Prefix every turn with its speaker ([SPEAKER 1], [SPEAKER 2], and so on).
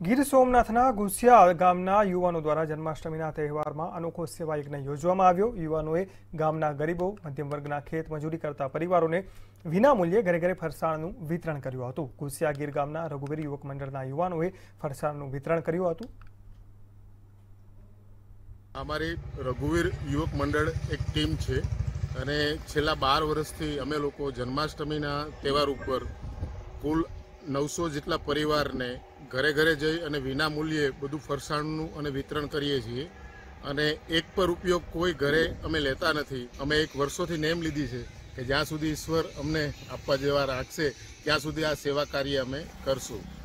[SPEAKER 1] ગીર સોમનાથના ગુસિયા ગામના યુવાનો દ્વારા જન્માષ્ટમીના તહેવારમાં અનોખો સેવા યજ્ઞ યોજવામાં આવ્યો. યુવાનોએ ગામના ગરીબો, મધ્યમ વર્ગના ખેત મજૂરી કરતા પરિવારોને વિનામૂલ્યે ઘરે ઘરે ફરસાણનું વિતરણ કર્યું હતું. ગુસિયા ગીર ગામના રઘુવીર યુવક મંડળના યુવાનોએ ફરસાણનું વિતરણ કર્યું હતું.
[SPEAKER 2] અમારી રઘુવીર યુવક મંડળ એક ટીમ છે અને છેલ્લા બાર વર્ષથી અમે લોકો જન્માષ્ટમીના તહેવાર ઉપર કુલ નવસો જેટલા પરિવારને ઘરે ઘરે જઈ અને વિના મૂલ્યે બધું ફરસાણનું અને વિતરણ કરીએ છીએ. અને એક પર ઉપયોગ કોઈ ઘરે અમે લેતા નથી. અમે એક વર્ષોથી નેમ લીધી છે કે જ્યાં સુધી ઈશ્વર અમને આપવા જેવા રાખશે, ત્યાં સુધી આ સેવા કાર્ય અમે કરશું.